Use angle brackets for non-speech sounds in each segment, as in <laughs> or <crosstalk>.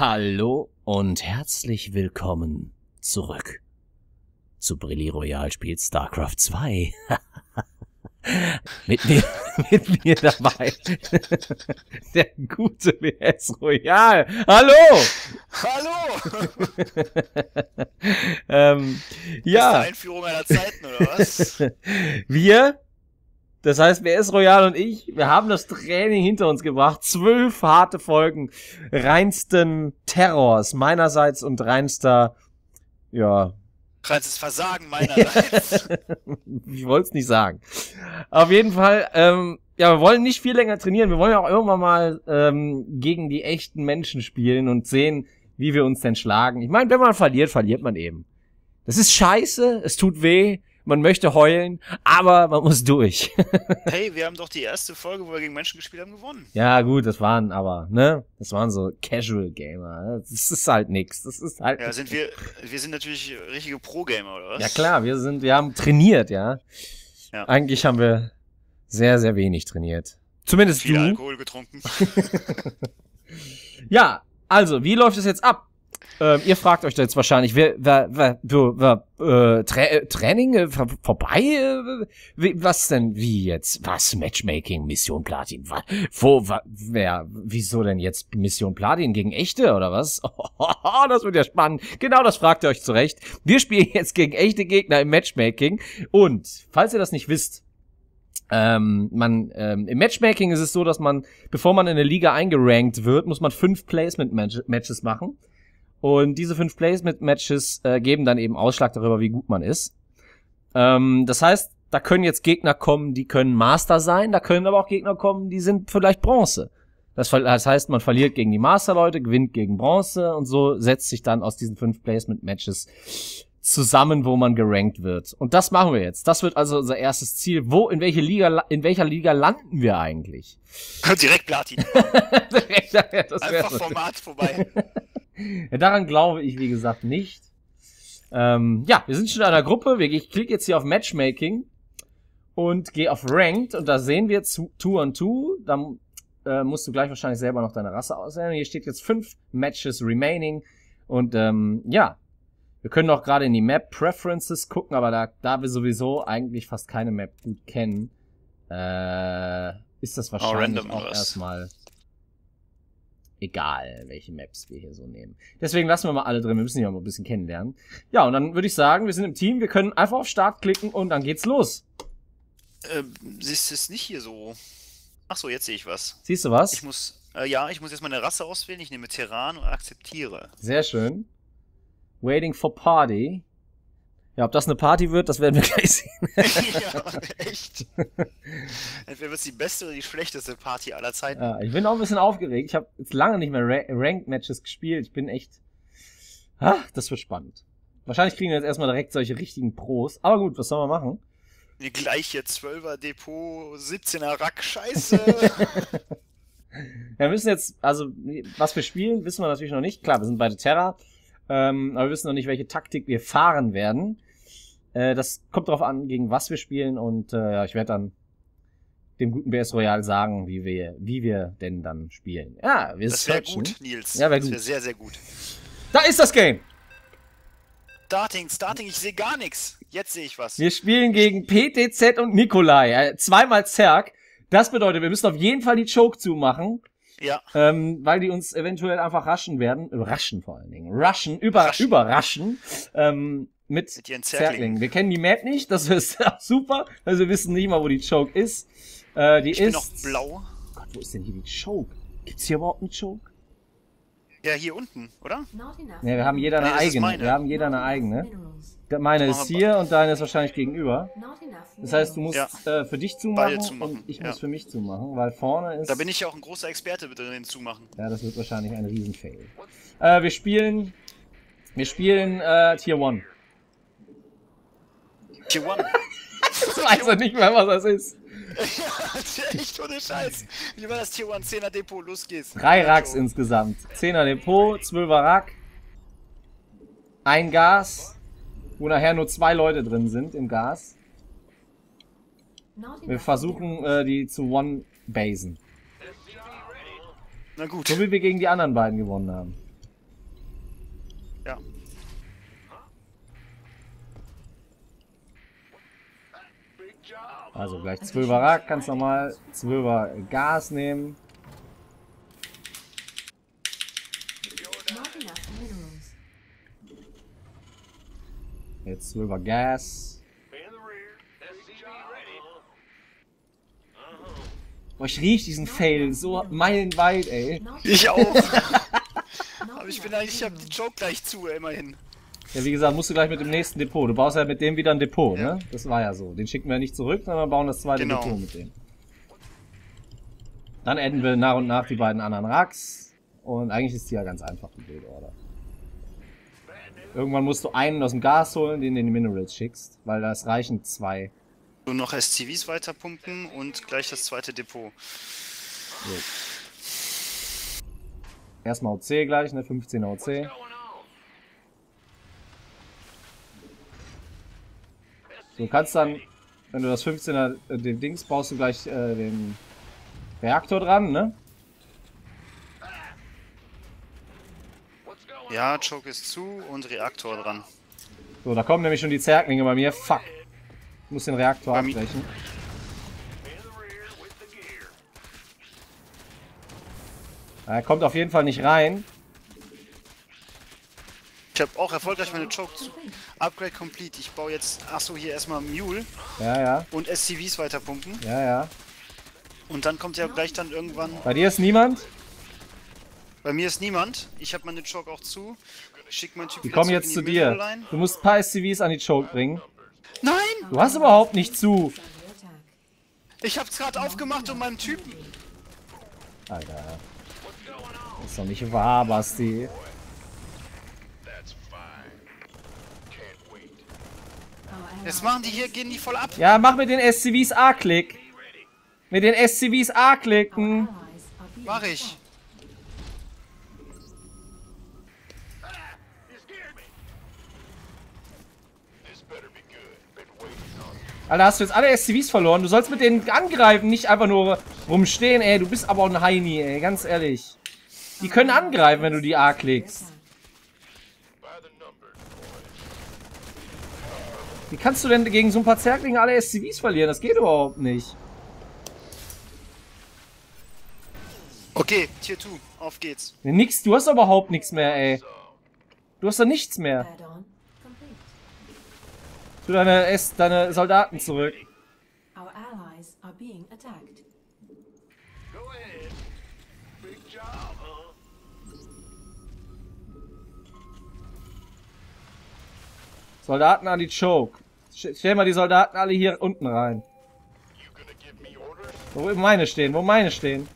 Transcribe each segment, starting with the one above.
Hallo und herzlich willkommen zurück zu Brilli Royal spielt StarCraft 2. <laughs> mit, mir, <laughs> mit mir dabei <laughs> der gute WS Royal. Hallo! Hallo! ähm, ja. Einführung einer Zeiten, oder was? Wir das heißt, WS Royal und ich, wir haben das Training hinter uns gebracht. Zwölf harte Folgen reinsten Terrors meinerseits und reinster, ja. Reinstes Versagen <laughs> meinerseits. ich wollte es nicht sagen. Auf jeden Fall, ähm, ja, wir wollen nicht viel länger trainieren. Wir wollen ja auch irgendwann mal ähm, gegen die echten Menschen spielen und sehen, wie wir uns denn schlagen. Ich meine, wenn man verliert, verliert man eben. Das ist scheiße, es tut weh, man möchte heulen, aber man muss durch. <laughs> hey, wir haben doch die erste Folge, wo wir gegen Menschen gespielt haben, gewonnen. Ja, gut, das waren aber, ne? Das waren so Casual Gamer. Das ist halt nix. Das ist halt. Ja, sind wir, wir sind natürlich richtige Pro-Gamer, oder was? Ja, klar, wir sind, wir haben trainiert, ja. ja. Eigentlich haben wir sehr, sehr wenig trainiert. Zumindest Viel du. Alkohol getrunken. <laughs> ja, also, wie läuft es jetzt ab? Ähm, ihr fragt euch jetzt wahrscheinlich, wer, wer, wer, wer, wer äh, Tra äh, Training äh, vor, vorbei? Äh, wie, was denn? Wie jetzt? Was? Matchmaking, Mission Platin? Was? Wo? Wa, wer? Wieso denn jetzt Mission Platin gegen echte oder was? <laughs> Oh, das wird ja spannend. Genau, das fragt ihr euch zurecht. Wir spielen <laughs> jetzt gegen echte Gegner im Matchmaking. Und falls ihr das nicht wisst, ähm, man ähm, im Matchmaking ist es so, dass man, bevor man in eine Liga eingerankt wird, muss man fünf Placement-Matches machen. Und diese fünf Placement-Matches äh, geben dann eben Ausschlag darüber, wie gut man ist. Ähm, das heißt, da können jetzt Gegner kommen, die können Master sein, da können aber auch Gegner kommen, die sind vielleicht Bronze. Das, das heißt, man verliert gegen die Master-Leute, gewinnt gegen Bronze und so setzt sich dann aus diesen fünf Placement-Matches zusammen, wo man gerankt wird. Und das machen wir jetzt. Das wird also unser erstes Ziel. Wo, in welche Liga, in welcher Liga landen wir eigentlich? <laughs> Direkt Platin. <laughs> Direkt, ja, Einfach Format vorbei. <laughs> Ja, daran glaube ich, wie gesagt, nicht. Ähm, ja, wir sind schon in einer Gruppe. Ich klicke jetzt hier auf Matchmaking und gehe auf Ranked und da sehen wir Two on Two. Da äh, musst du gleich wahrscheinlich selber noch deine Rasse auswählen. Hier steht jetzt fünf Matches remaining und ähm, ja, wir können auch gerade in die Map Preferences gucken, aber da, da wir sowieso eigentlich fast keine Map gut kennen, äh, ist das wahrscheinlich oh, auch erstmal egal, welche Maps wir hier so nehmen. Deswegen lassen wir mal alle drin, wir müssen die auch mal ein bisschen kennenlernen. Ja, und dann würde ich sagen, wir sind im Team, wir können einfach auf Start klicken und dann geht's los. Ähm, siehst du es nicht hier so? Ach so, jetzt sehe ich was. Siehst du was? Ich muss, äh, ja, ich muss jetzt meine Rasse auswählen, ich nehme Terran und akzeptiere. Sehr schön. Waiting for Party. Ja, ob das eine Party wird, das werden wir <laughs> gleich sehen. <laughs> ja, echt. <laughs> Entweder wird es die beste oder die schlechteste Party aller Zeiten. Ja, ich bin auch ein bisschen aufgeregt. Ich habe jetzt lange nicht mehr Ranked-Matches gespielt. Ich bin echt... Ah, das wird spannend. Wahrscheinlich kriegen wir jetzt erstmal direkt solche richtigen Pros. Aber gut, was soll man machen? Die gleiche 12er Depot, 17er Rack, scheiße. ja, wir müssen jetzt, also, was wir spielen, wissen wir natürlich noch nicht. Klar, wir sind beide Terra. Ähm, aber wir wissen noch nicht, welche Taktik wir fahren werden. Äh, das kommt darauf an, gegen was wir spielen und äh, ja, ich werde dann dem guten BS Royal sagen, wie wir, wie wir denn dann spielen. Ja, wir Das wäre gut, Nils. Ja, wär das wäre sehr, sehr gut. Da ist das Game! Starting, Starting, ich sehe gar nichts. Jetzt sehe ich was. Wir spielen gegen PTZ und Nikolai. Äh, zweimal Zerg. Das bedeutet, wir müssen auf jeden Fall die Choke zumachen. Ja. Ähm, weil die uns eventuell einfach raschen werden. Überraschen vor allen Dingen. Rushen, über, Raschen. überraschen. Ähm, mit, mit ihren Zerklingen. Wir kennen die Map nicht, das ist <laughs> super. Also wir wissen nicht mal, wo die Choke ist. Äh, die ich ist. Bin noch blau. Gott, wo ist denn hier die Choke? Gibt's hier überhaupt einen Choke? Ja, hier unten, oder? Ne, wir haben jeder eine eigene. Wir haben jeder eine eigene. Meine ist hier und deine ist wahrscheinlich gegenüber. Das heißt, du musst ja. äh, für dich zumachen, zumachen. und ich ja. muss für mich zumachen, weil vorne ist... Da bin ich ja auch ein großer Experte bitte den zumachen. Ja, das wird wahrscheinlich ein Riesenfail. Äh, wir spielen... Wir spielen äh, Tier 1. Tier 1? ich <laughs> weiß ja nicht mehr, was das ist. Ja, echt ohne Scheiß. Wie war das Tier 1 10er Depot? Los geht's. Drei Racks insgesamt. 10er Depot, 12er Rack. Ein Gas, wo nachher nur zwei Leute drin sind im Gas. Wir versuchen, äh, die zu one-basen. Na gut. So wie wir gegen die anderen beiden gewonnen haben. Also gleich 12er Rack, ganz normal. 12er Gas nehmen. Jetzt 12er Gas. Boah, ich riech diesen Fail so meilenweit, ey. Ich auch. <laughs> Aber ich bin eigentlich, ich hab die. Joke gleich zu, immerhin. Ja, wie gesagt, musst du gleich mit dem nächsten Depot. Du baust ja mit dem wieder ein Depot, Ja. ne? Das war ja so. Den schicken wir nicht zurück, sondern bauen das zweite Genau. Depot mit dem. Dann adden wir nach und nach die beiden anderen Racks. Und eigentlich ist die ja ganz einfach, die Bildorder. Irgendwann musst du einen aus dem Gas holen, den du in die Minerals schickst, weil das reichen zwei. So noch SCVs weiterpumpen und gleich das zweite Depot. Erstmal OC gleich, ne? 15 OC. Du kannst dann, wenn du das 15er, äh, den Dings brauchst du gleich äh, den Reaktor dran, ne? Ja, Choke ist zu und Reaktor dran. So, da kommen nämlich schon die Zerglinge bei mir. Fuck. Ich muss den Reaktor Bei abbrechen. Er kommt auf jeden Fall nicht rein. Ich habe auch erfolgreich meine Choke zu. Upgrade complete. Ich baue jetzt, achso, hier erstmal Mule Ja, ja, und SCVs weiterpumpen. ja, ja. Und dann kommt ja gleich dann irgendwann. Bei dir ist niemand? Bei mir ist niemand. Ich habe meine Choke auch zu. Ich schick meinen Typ Die kommen jetzt zu dir. Du musst ein paar SCVs an die Choke bringen. Nein! Du hast überhaupt nicht zu. Ich hab's gerade aufgemacht um meinen Typen. Alter. Das ist doch nicht wahr, Basti. Our Jetzt machen die hier, gehen die voll ab. Ja, mach mit den SCVs A-Klick. Mit den SCVs A-Klicken. Mach ich. Alter, hast du jetzt alle SCVs verloren? Du sollst mit denen angreifen, nicht einfach nur rumstehen, ey. Du bist aber auch ein Heini, ey. Ganz ehrlich. Die können angreifen, wenn du die A klickst. Wie kannst du denn gegen so ein paar Zerklinge alle SCVs verlieren? Das geht überhaupt nicht. Okay, Tier 2, auf geht's. Nix, du hast überhaupt nichts mehr, ey. Du hast doch nichts mehr. Tu deine, S deine Soldaten zurück. Our allies are being attacked. Soldaten an die Choke. Sch- Stell mal die Soldaten alle hier unten rein. Wo meine stehen? Wo meine stehen?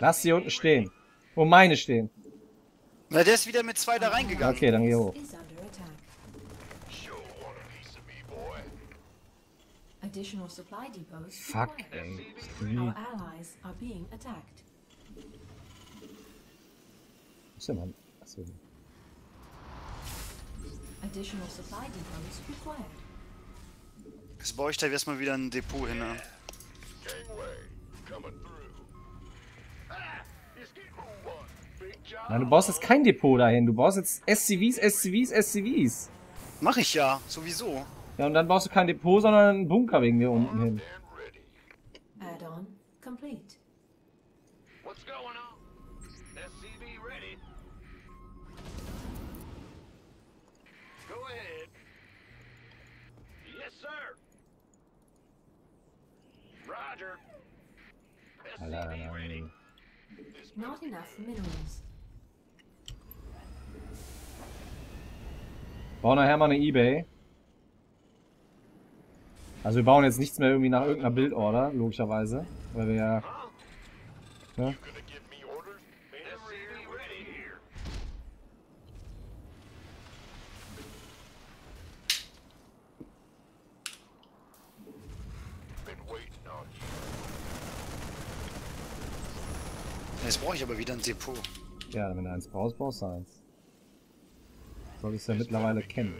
Lass sie unten stehen. Wo meine stehen. Na, der ist wieder mit zwei da reingegangen. Okay, dann geh hoch. Additional supply depots Fuck, ey. Our allies are being attacked. Was denn, Mann? Achso. Additional supply depots required. Jetzt baue ich da erstmal wieder ein Depot hin. ne? Nein, du baust jetzt kein Depot dahin. Du baust jetzt SCVs, SCVs, SCVs. Mach ich ja, sowieso. Ja, und dann baust du kein Depot, sondern einen Bunker wegen dir unten hin. Add-on complete. What's going on? SCV ready. Go ahead. Yes, sir. Roger. SCV ready. Not enough minerals. Bauen nachher mal eine Ebay. Also wir bauen jetzt nichts mehr irgendwie nach irgendeiner Bildorder, logischerweise. Weil wir ja... Ne? Here. Jetzt brauche ich aber wieder ein Depot. Ja, wenn du eins brauchst, brauchst du eins. Solltest du ja mittlerweile kennen.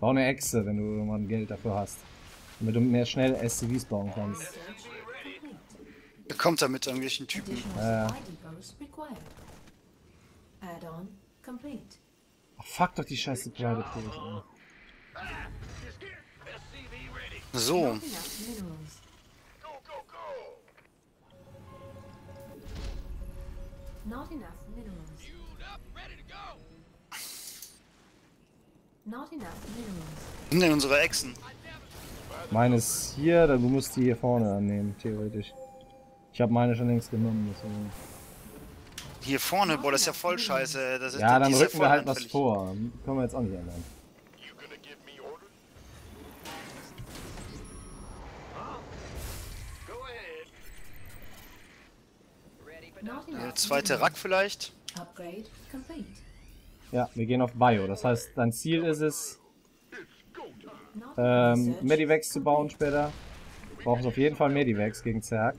Bau eine Echse, wenn du irgendwann Geld dafür hast. Damit du mehr schnell SCVs bauen kannst. Complete. Er mit irgendwelchen Typen. Complete. Ach, fuck doch die scheiße Private ready. So. Not enough minerals. Go, go, go. Not enough minerals. Fueled up, ready to go. Denn unsere Echsen? Meine ist hier, du musst die hier vorne annehmen, theoretisch. Ich habe meine schon längst genommen, deswegen. Hier vorne, boah, das ist ja voll scheiße. Das ist, Ja, dann rücken wir halt was vor. Können wir jetzt auch nicht ändern. Der enough zweite. Rack vielleicht? Upgrade complete. Ja, wir gehen auf Bio. Das heißt, dein Ziel ist es, ähm, Medivacs zu bauen später. Brauchst auf jeden Fall Medivacs gegen Zerg.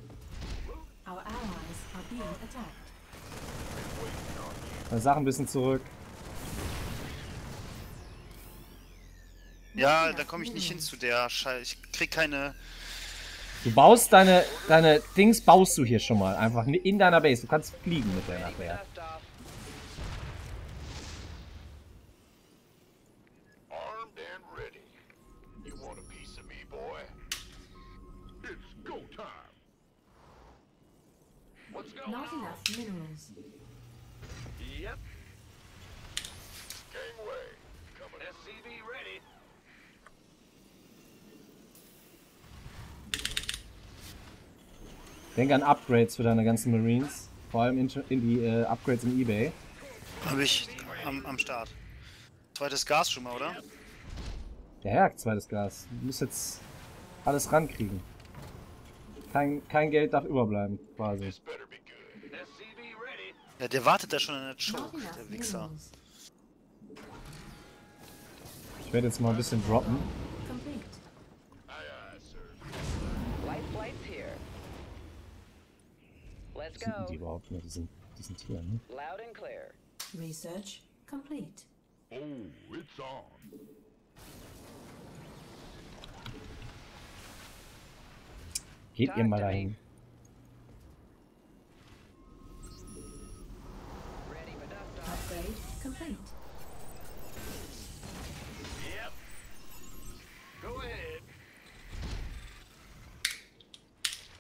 Deine Sachen ein bisschen zurück. Ja, da komme ich nicht hin zu der Scheiße. Ich krieg keine. Du baust deine, deine Dings baust du hier schon mal. Einfach in deiner Base. Du kannst fliegen mit der nachher. Minerals. Yep. Gangway. Coming. SCV ready. Denk an Upgrades für deine ganzen Marines. Vor allem in, in die äh, Upgrades im Ebay. Habe ich am, am Start. Zweites Gas schon mal, oder? Der Herr, zweites Gas. Du musst jetzt alles rankriegen. Kein, kein Geld darf überbleiben, quasi. Ja, der wartet da schon in der Choke, der Wichser. Ich werde jetzt mal ein bisschen droppen. Let's Sind die go. überhaupt nur? Die sind, die sind hier, ne? Loud and clear. Research complete. Oh, it's on. Geht ihr mal dahin. Upgrade complete. Yep. Go ahead.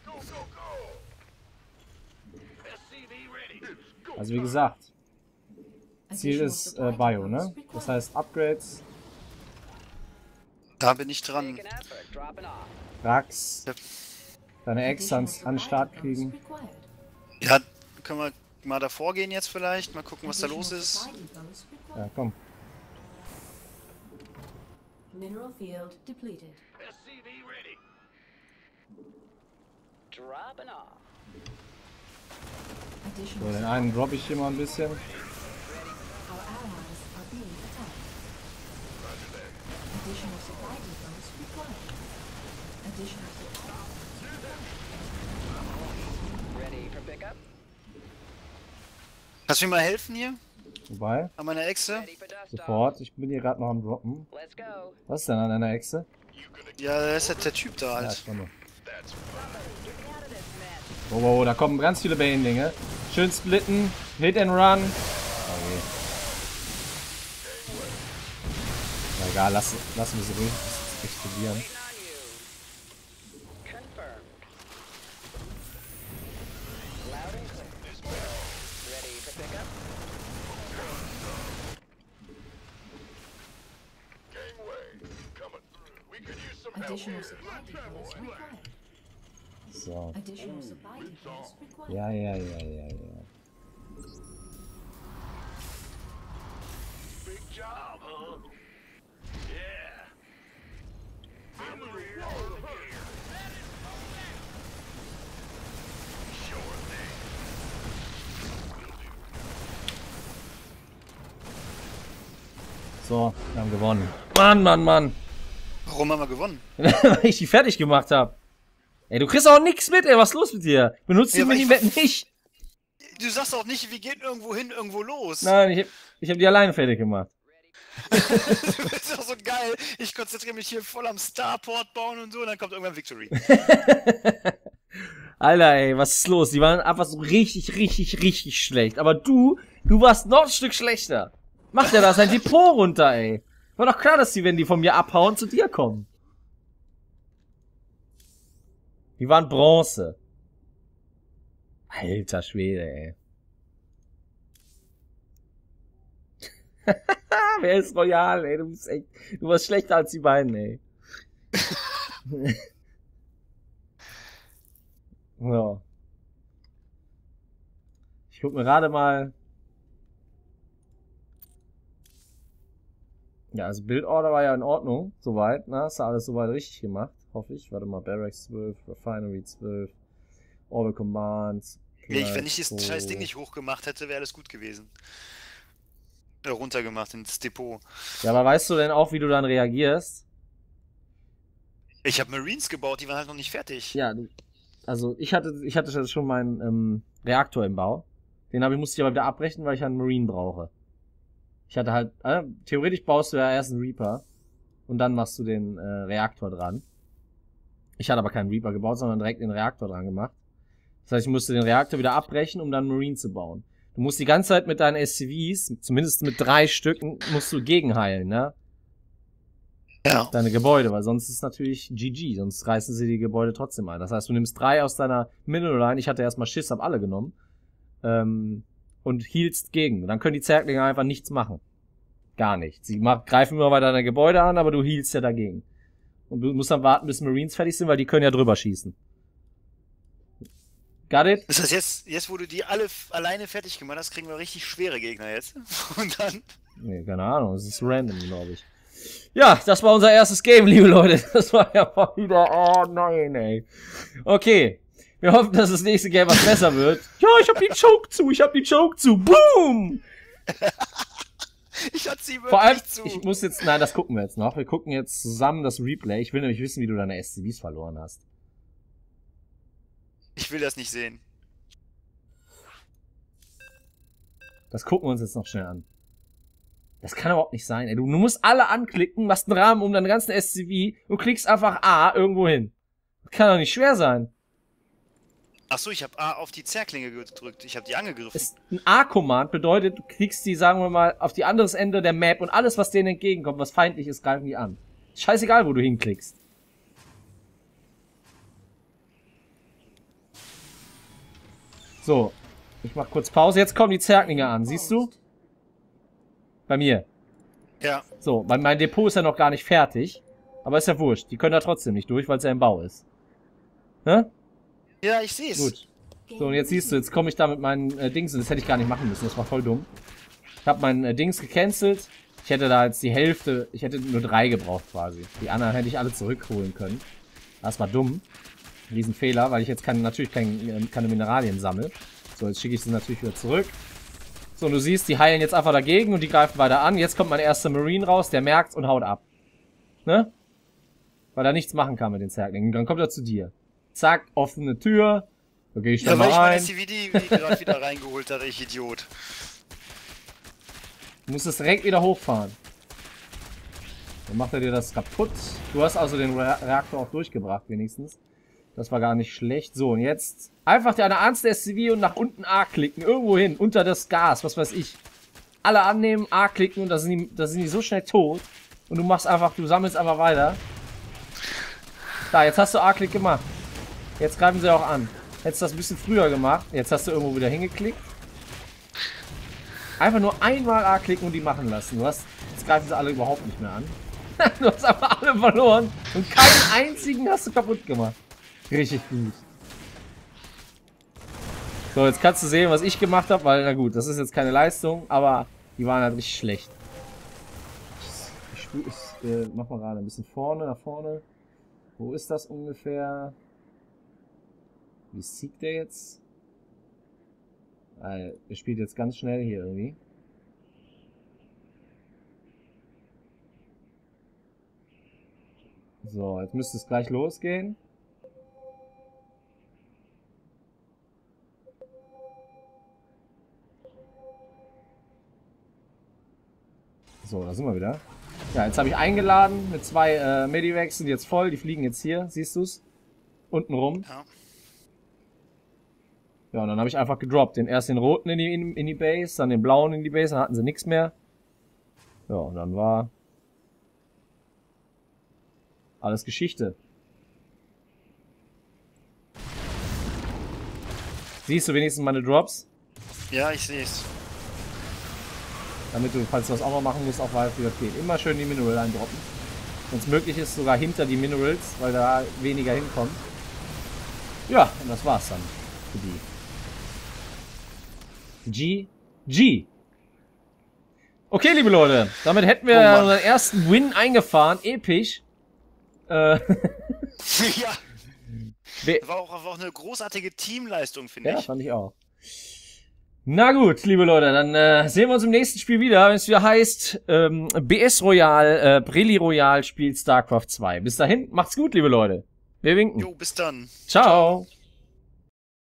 Go, go, go. SCV ready. It's go Also wie gesagt, Ziel ist äh, Bio, ne? Das heißt Upgrades, Da bin ich dran. Rax, deine Ex ans, an Start kriegen. Ja, können wir mal davor gehen jetzt vielleicht? Mal gucken, was da Additional los ist. Ja, komm. Mineral field depleted. SCV ready. Dropping off. So, Additional den einen droppe ich hier mal ein bisschen. Ready for pickup. Kannst du mir mal helfen hier? Wobei, An meiner Echse? Sofort. Ich bin hier gerade noch am Droppen. Was ist denn an deiner Echse? Ja, da ist halt der Typ da Ja, halt. That's Wow, wow, da kommen ganz viele Banelinge. Schön splitten. Hit and run. Je. Na egal, lass, lassen wir sie ruhig explodieren. Waiting on you. Confirmed. Loud and clear. Ready for pickup. gangway. Coming through. We could use some help Additional here. supply depots required. So. Additional supply depots required. Ja, ja, ja, ja, ja. Big job, huh? Yeah. In the rear. Here. Sure thing. So, wir haben gewonnen. Mann, Mann, Mann. Warum haben wir gewonnen? <laughs> Weil ich die fertig gemacht habe. Ey, du kriegst auch nix mit, ey. Was ist los mit dir? Benutzt die Ja, weil ich- Minimaps nicht? Du sagst auch nicht, wir gehen irgendwo hin, irgendwo los. Nein, ich hab, ich hab die alleine fertig gemacht. <laughs> das ist doch so geil. Ich konzentriere mich hier voll am Starport bauen und so, und dann kommt irgendwann Victory. <laughs> Alter, ey, was ist los? Die waren einfach so richtig, richtig, richtig schlecht. Aber du, du warst noch ein Stück schlechter. Macht ja da sein Depot runter, ey. War doch klar, dass die, wenn die von mir abhauen, zu dir kommen. Die waren Bronze. Alter Schwede, ey. <laughs> Wer ist Royal, ey? Du bist echt, du warst schlechter als die beiden, ey. <laughs> ja. Ich guck mir gerade mal. Ja, also Bildorder war ja in Ordnung, soweit, ne? Hast du alles soweit richtig gemacht, hoffe ich. Warte mal, Barracks 12, Refinery 12, Orbital Commands. Ja, ich, wenn ich dieses scheiß Ding nicht hochgemacht hätte, wäre alles gut gewesen. Äh, runtergemacht ins Depot. Ja, aber weißt du denn auch, wie du dann reagierst? Ich habe Marines gebaut, die waren halt noch nicht fertig. Ja, du, also ich hatte, ich hatte schon meinen ähm, Reaktor im Bau. Den habe ich musste ich aber wieder abbrechen, weil ich einen Marine brauche. Ich hatte halt, äh, theoretisch baust du ja erst einen Reaper und dann machst du den äh, Reaktor dran. Ich hatte aber keinen Reaper gebaut, sondern direkt den Reaktor dran gemacht. Das heißt, ich musste den Reaktor wieder abbrechen, um dann einen Marine zu bauen. Du musst die ganze Zeit mit deinen SCVs, zumindest mit drei Stücken, musst du gegenheilen, ne? Ja. deine Gebäude, weil sonst ist es natürlich GG, sonst reißen sie die Gebäude trotzdem ein. Das heißt, du nimmst drei aus deiner Mineral Line, ich hatte erstmal Schiss, hab alle genommen, ähm, und healst gegen. Dann können die Zerklinge einfach nichts machen. Gar nichts. Sie greifen immer weiter deine Gebäude an, aber du healst ja dagegen. Und du musst dann warten, bis Marines fertig sind, weil die können ja drüber schießen. Got it? Das heißt, jetzt, jetzt, wo du die alle alleine fertig gemacht hast, kriegen wir richtig schwere Gegner jetzt. <laughs> Und dann. Nee, keine Ahnung, es ist random, glaube ich. Ja, das war unser erstes Game, <laughs> liebe Leute. Das war ja mal wieder, oh nein, ey. Okay. Wir hoffen, dass das nächste Game was besser wird. <laughs> Ja, ich hab die Choke zu, ich hab die Choke zu. Boom! <laughs> Ich hatte sie wirklich Vor allem, zu. ich muss jetzt, nein, das gucken wir jetzt noch. Wir gucken jetzt zusammen das Replay. Ich will nämlich wissen, wie du deine SCVs verloren hast. Ich will das nicht sehen. Das gucken wir uns jetzt noch schnell an. Das kann überhaupt nicht sein, ey. Du, du musst alle anklicken, machst einen Rahmen um deinen ganzen SCV und klickst einfach A irgendwo hin. Das kann doch nicht schwer sein. Ach so, ich habe A auf die Zerklinge gedrückt. Ich habe die angegriffen. Es, ein A-Command bedeutet, du klickst die, sagen wir mal, auf die anderes Ende der Map und alles, was denen entgegenkommt, was feindlich ist, greifen die an. Scheißegal, wo du hinklickst. So. Ich mach kurz Pause. Jetzt kommen die Zerklinge an. Siehst du? Bei mir. ja. So, mein, mein Depot ist ja noch gar nicht fertig. Aber ist ja wurscht. Die können da trotzdem nicht durch, weil es ja im Bau ist. Ne? Ja, ich sehe. Gut. So, und jetzt siehst du, jetzt komme ich da mit meinen äh, Dings und das hätte ich gar nicht machen müssen. Das war voll dumm. Ich habe meinen äh, Dings gecancelt. Ich hätte da jetzt die Hälfte, ich hätte nur drei gebraucht quasi. Die anderen hätte ich alle zurückholen können. Das war dumm. Riesenfehler, weil ich jetzt keine, natürlich kein, äh, keine Mineralien sammle. So, jetzt schicke ich sie natürlich wieder zurück. So, und du siehst, die heilen jetzt einfach dagegen und die greifen weiter an. Jetzt kommt mein erster Marine raus, der merkt's und haut ab. Ne? Weil er nichts machen kann mit den Zerglingen. Dann kommt er zu dir. Zack, offene Tür. Da gehe ich Ja, dann mal ich meine rein. SCVD gerade wieder <laughs> reingeholt hatte, ich Idiot. Du musst es direkt wieder hochfahren. Dann macht er dir das kaputt. Du hast also den Re Reaktor auch durchgebracht, wenigstens. Das war gar nicht schlecht. So, und jetzt einfach deine Ernste SCV und nach unten A klicken. Irgendwo hin, unter das Gas, was weiß ich. Alle annehmen, A klicken und da sind die, da sind die so schnell tot. Und du machst einfach, du sammelst einfach weiter. Da, jetzt hast du A-Klick gemacht. Jetzt greifen sie auch an. Hättest du das ein bisschen früher gemacht. Jetzt hast du irgendwo wieder hingeklickt. Einfach nur einmal A klicken und die machen lassen. Du hast, jetzt greifen sie alle überhaupt nicht mehr an. <laughs> du hast einfach alle verloren und keinen einzigen hast du kaputt gemacht. Richtig gut. So, jetzt kannst du sehen, was ich gemacht habe, weil, na gut, das ist jetzt keine Leistung, aber die waren halt richtig schlecht. Ich, spür- ich äh, mach mal gerade ein bisschen vorne, nach vorne. Wo ist das ungefähr? Wie siegt der jetzt? Äh, er spielt jetzt ganz schnell hier irgendwie. So, jetzt müsste es gleich losgehen. So, da sind wir wieder. Ja, jetzt habe ich eingeladen mit zwei äh, Medivacs, sind jetzt voll. Die fliegen jetzt hier, siehst du's? Unten rum. Ja. Ja, und dann habe ich einfach gedroppt. Den erst den roten in die, in, in die Base, dann den blauen in die Base, dann hatten sie nichts mehr. Ja, und dann war alles Geschichte. Siehst du wenigstens meine Drops? Ja, ich sehe es. Damit du, falls du das auch noch machen musst, auch weißt, wie das geht. Immer schön die Mineral eindroppen. Wenn es möglich ist, sogar hinter die Minerals, weil da weniger hinkommt. Ja, und das war's dann für die. G. G. Okay, liebe Leute, damit hätten wir Oh unseren ersten Win eingefahren. Episch. Äh, <laughs> ja. War auch, war auch eine großartige Teamleistung, finde ja, ich. fand ich auch. Na gut, liebe Leute, dann äh, sehen wir uns im nächsten Spiel wieder, wenn es wieder heißt ähm, BS Royal, äh, Brilli Royal spielt StarCraft 2. Bis dahin, macht's gut, liebe Leute. Wir winken. Jo, bis dann. Ciao.